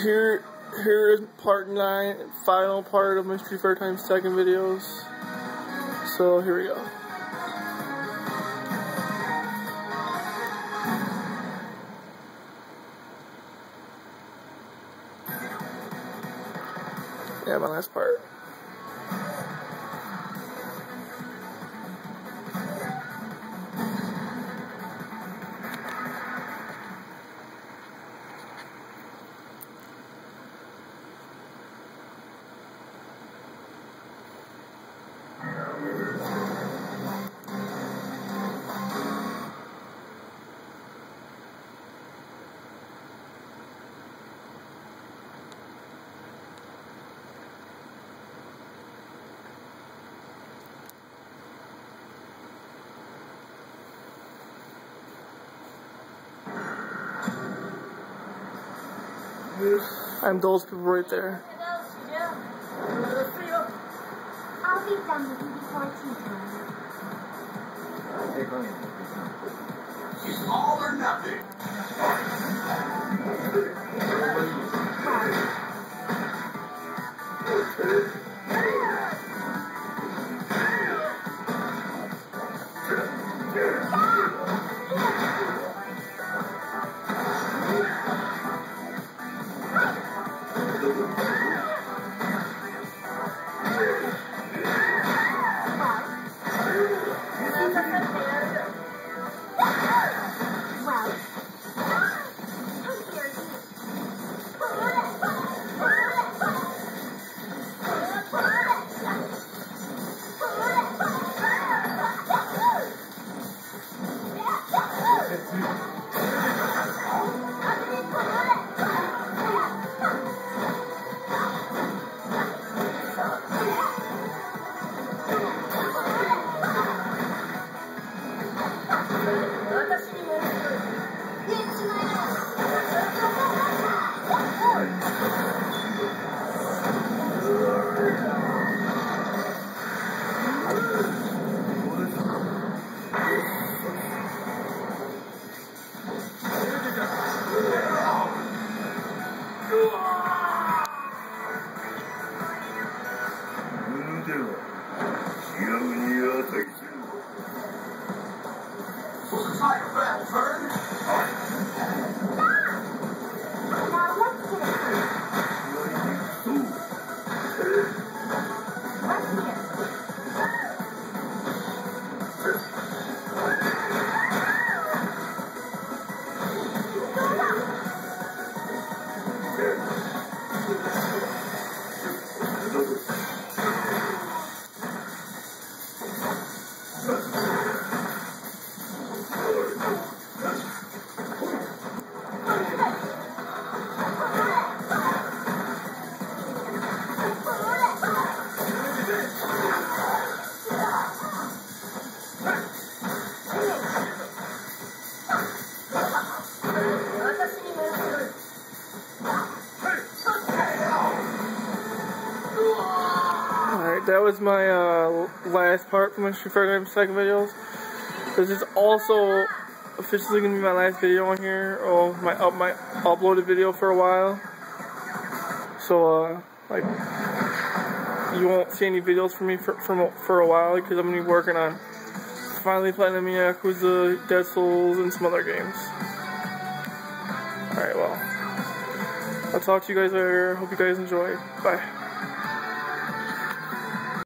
here here is part nine, final part of my Street Fighter Times Tekken videos. So here we go. Yeah, my last part. I'm those people right there. I'll with you before tea time. It's all or nothing. That was my uh, last part from my Street Fighter Tekken videos. This is also officially gonna be my last video on here, or my up my uploaded video for a while. So uh, like you won't see any videos from me for for, for a while because I'm gonna be working on finally playing the Yakuza, Dead Souls, and some other games. Alright, well. I'll talk to you guys later. Hope you guys enjoy. Bye.